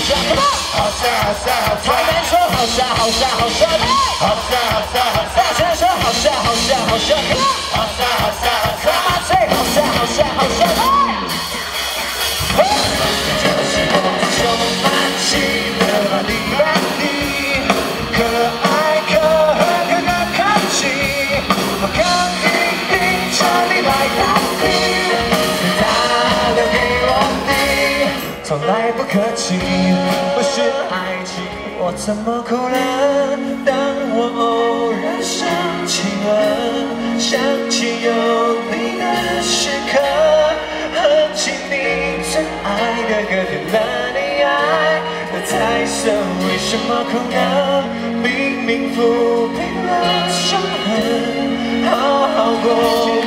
好帅好帅好帅男生好帅好帅好帅好帅好帅好帅男生好帅好帅好帅好帅好帅好帅好帅好帅客气，不是爱情，我怎么哭了？当我偶然想起了，想起有你的时刻，哼起你最爱的歌，点了你爱的彩色，为什么哭呢？明明抚平了伤痕，好好过。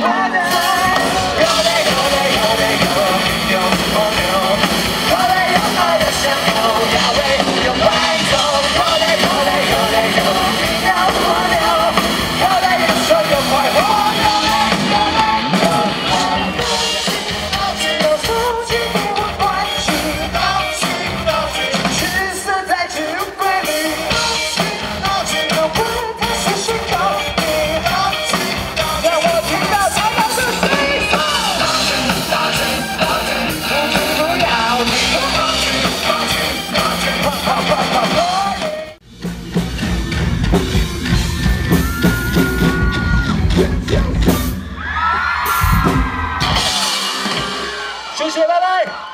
谢谢拜拜。